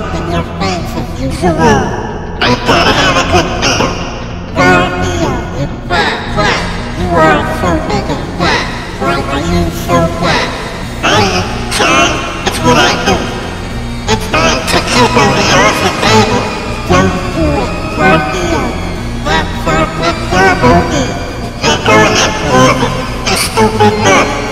in your face usual. I thought I had a good meal. Garfield, you fat twat. You are so big and fat. Why are you so fat? I am John. It's what I do. It's time to kill the off the table. Don't do it, Garfield. That's our picture movie. You're going in for it. You stupid nut.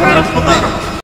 Vamos